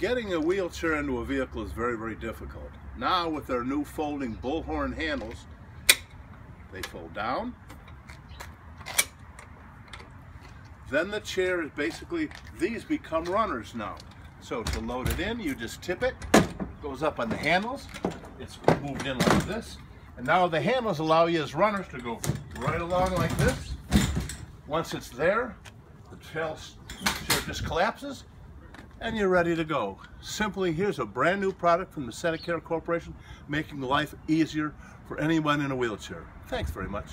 Getting a wheelchair into a vehicle is very, very difficult. Now with their new folding bullhorn handles, they fold down. Then the chair is basically, these become runners now. So to load it in, you just tip it, goes up on the handles, it's moved in like this, and now the handles allow you as runners to go right along like this. Once it's there, the chair just collapses, and you're ready to go. Simply, here's a brand new product from the CENTiCARE Corporation, making life easier for anyone in a wheelchair. Thanks very much.